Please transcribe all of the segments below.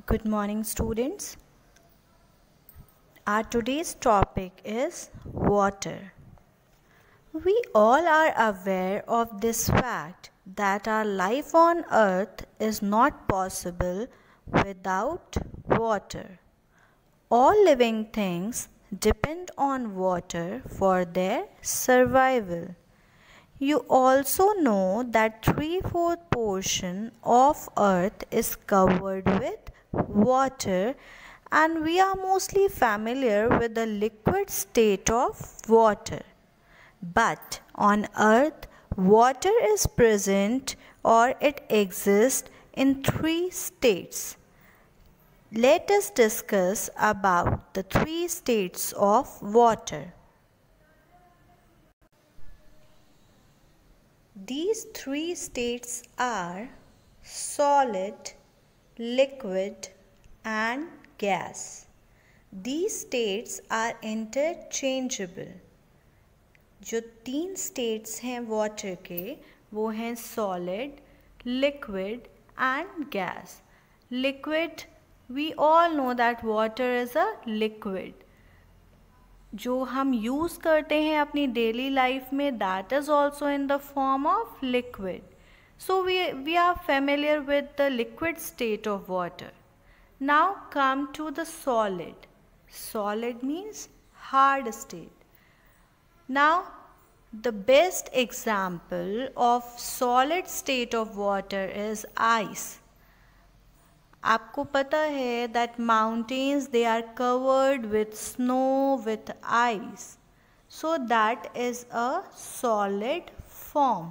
Good morning, students. Our today's topic is water. We all are aware of this fact that our life on earth is not possible without water. All living things depend on water for their survival. You also know that three-fourth portion of earth is covered with water and we are mostly familiar with the liquid state of water. But on earth, water is present or it exists in three states. Let us discuss about the three states of water. These three states are solid, liquid and gas. These states are interchangeable. जो तीन states हैं water के वो हैं solid, liquid and gas. Liquid, we all know that water is a liquid. जो हम use करते हैं अपनी डेली लाइफ में that is also in the form of liquid so we we are familiar with the liquid state of water now come to the solid solid means hard state now the best example of solid state of water is ice आपको पता है that mountains they are covered with snow with ice so that is a solid form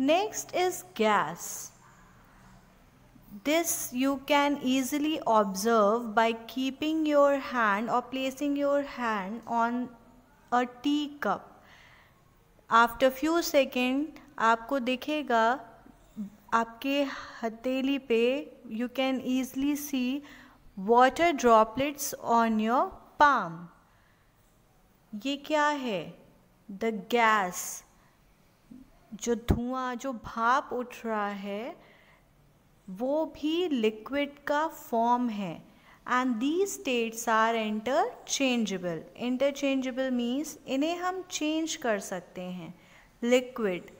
Next is gas this you can easily observe by keeping your hand or placing your hand on a tea cup after few seconds आपको दिखेगा आपके हथेली पे you can easily see water droplets on your palm ये क्या है the gas जो धुआँ, जो भाप उठ रहा है, वो भी लिक्विड का फॉर्म है। And the states are interchangeable interchangeable means इन्हें हम चेंज कर सकते हैं। लिक्विड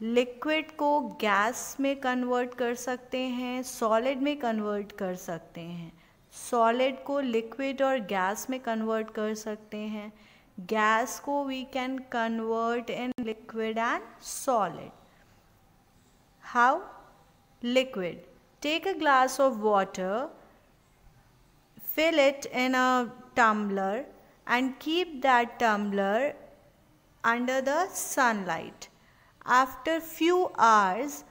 लिक्विड को गैस में कन्वर्ट कर सकते हैं सॉलिड में कन्वर्ट कर सकते हैं। सॉलिड को लिक्विड और गैस में कन्वर्ट कर सकते हैं। गैस को we can convert in liquid and solid how liquid take a glass of water fill it in a tumbler and keep that tumbler under the sunlight. After few hours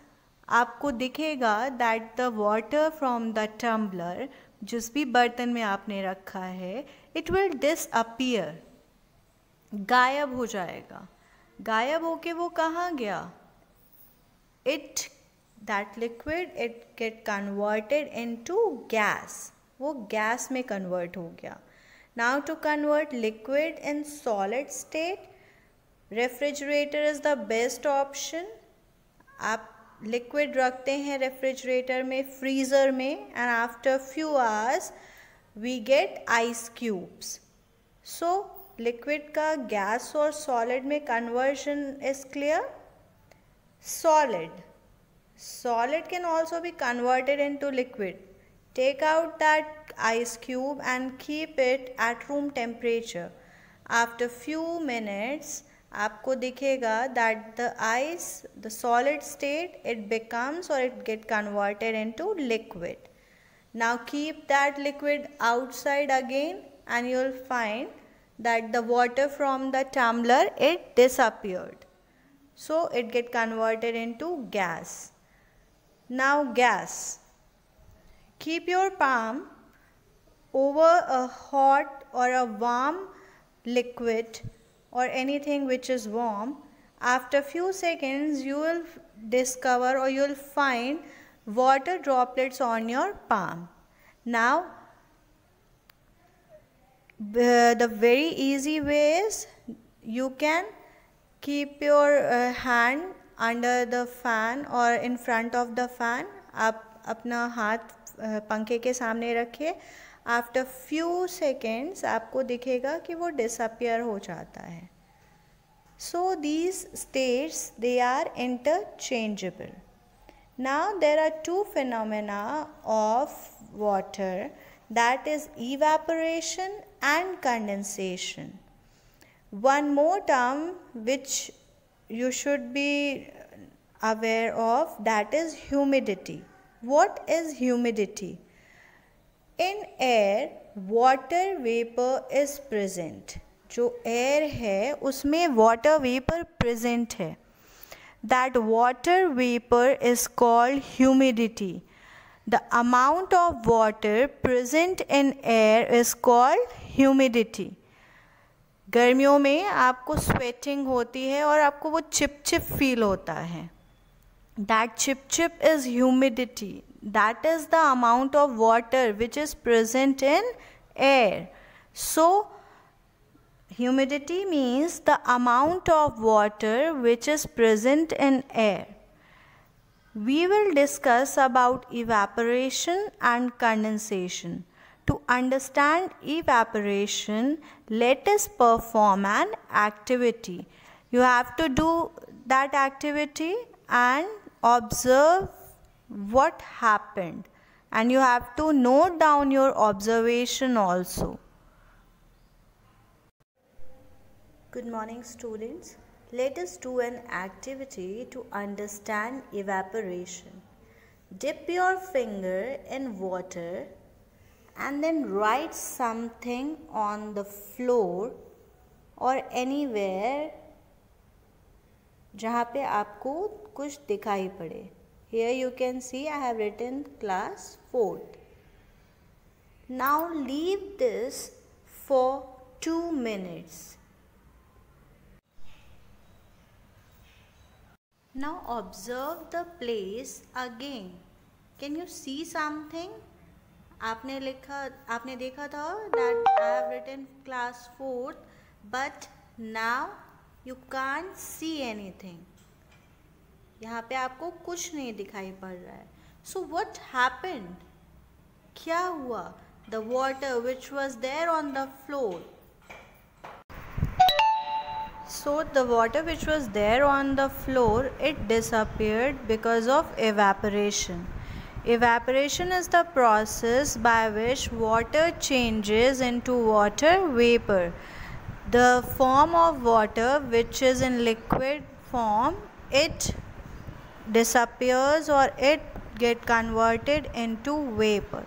आपको दिखेगा that the water from the tumbler जिस भी बर्तन में आपने रखा है it will disappear गायब हो जाएगा। गायब होके वो कहाँ गया? It that liquid it get converted into gas वो गैस में कन्वर्ट हो गया। Now to convert liquid in solid state refrigerator is the best option आप लिक्विड रखते हैं रेफ्रिजरेटर में फ्रीज़र में and after few hours we get ice cubes so liquid का गैस और सॉलिड में conversion is clear solid solid can also be converted into liquid take out that ice cube and keep it at room temperature after few minutes आपको दिखेगा that the ice the solid state it becomes और it get converted into liquid now keep that liquid outside again and you'll find that the water from the tumbler it disappeared. So it get converted into gas. Now gas. Keep your palm over a hot or a warm liquid or anything which is warm. After few seconds you will discover or you will find water droplets on your palm. Now the very easy way is you can keep your uh, hand under the fan or in front of the fan आप अपना हाथ पंखे के सामने रखिए after few seconds आपको दिखेगा कि वो डिसअपियर हो जाता है so these states they are interchangeable Now there are two phenomena of water that is evaporation and condensation. One more term which you should be aware of that is humidity. What is humidity? In air water vapor is present. जो air है उसमें water vapour present है that water vapor is called humidity. The amount of water present in air is called humidity गर्मियों में आपको sweating होती है और आपको वो चिप चिप फील होता है। दैट चिप chip is humidity that is the amount of water which is present in air so humidity means the amount of water which is present in air We will discuss about evaporation and condensation. To understand evaporation, let us perform an activity. You have to do that activity and observe what happened. And you have to note down your observation also. Good morning students. Let us do an activity to understand evaporation. Dip your finger in water and then write something on the floor or anywhere जहाँ पे आपको कुछ दिखाई पड़े Here you can see I have written class 4th. Now leave this for 2 minutes. Now observe the place again. Can you see something? आपने लिखा आपने देखा था that I have written class fourth but now you can't see anything. यहाँ पे आपको कुछ नहीं दिखाई पड़ रहा है So what happened? क्या हुआ? The water which was there on the floor so the water which was there on the floor it disappeared because of evaporation. Evaporation is the process by which water changes into water vapor. The form of water which is in liquid form it disappears or it get converted into vapor.